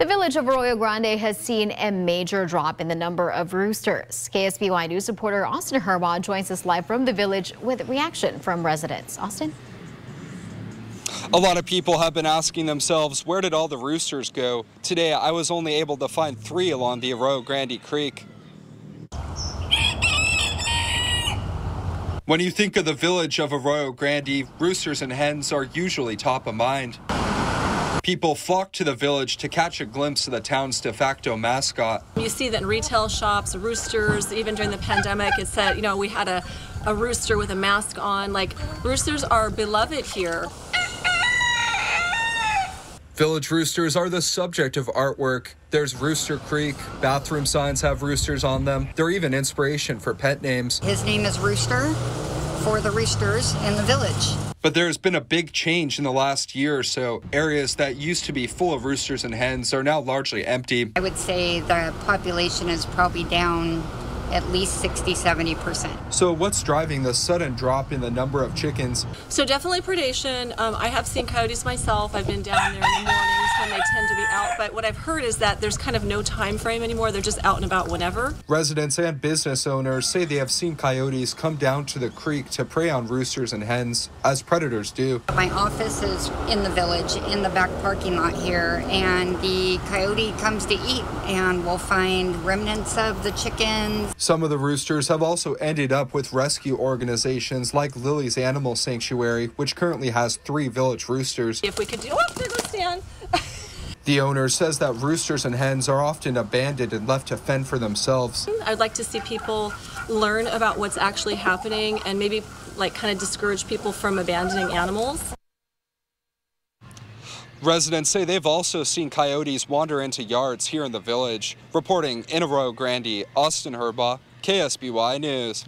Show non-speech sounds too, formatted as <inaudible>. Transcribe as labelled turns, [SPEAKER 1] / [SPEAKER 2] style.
[SPEAKER 1] The village of Arroyo Grande has seen a major drop in the number of roosters. KSBY News reporter Austin Herbaugh joins us live from the village with reaction from residents. Austin?
[SPEAKER 2] A lot of people have been asking themselves, where did all the roosters go? Today, I was only able to find three along the Arroyo Grande Creek. When you think of the village of Arroyo Grande, roosters and hens are usually top of mind. People flock to the village to catch a glimpse of the town's de facto mascot.
[SPEAKER 3] You see that in retail shops, roosters, even during the pandemic, it said, you know, we had a, a rooster with a mask on. Like, roosters are beloved here.
[SPEAKER 2] Village roosters are the subject of artwork. There's Rooster Creek. Bathroom signs have roosters on them. They're even inspiration for pet names.
[SPEAKER 4] His name is Rooster for the roosters in the village.
[SPEAKER 2] But there's been a big change in the last year or so. Areas that used to be full of roosters and hens are now largely empty.
[SPEAKER 4] I would say the population is probably down at least 60 70%.
[SPEAKER 2] So, what's driving the sudden drop in the number of chickens?
[SPEAKER 3] So, definitely predation. Um, I have seen coyotes myself. I've been down there in the mornings when they tend to be out. But what I've heard is that there's kind of no time frame anymore. They're just out and about whenever.
[SPEAKER 2] Residents and business owners say they have seen coyotes come down to the creek to prey on roosters and hens, as predators do.
[SPEAKER 4] My office is in the village, in the back parking lot here, and the coyote comes to eat, and we'll find remnants of the chickens.
[SPEAKER 2] Some of the roosters have also ended up with rescue organizations like Lily's Animal Sanctuary, which currently has three village roosters.
[SPEAKER 3] If we could do, oh, there goes Stan. <laughs>
[SPEAKER 2] The owner says that roosters and hens are often abandoned and left to fend for themselves.
[SPEAKER 3] I'd like to see people learn about what's actually happening and maybe like kind of discourage people from abandoning animals.
[SPEAKER 2] Residents say they've also seen coyotes wander into yards here in the village. Reporting in Arroyo Grande, Austin Herbaugh, KSBY News.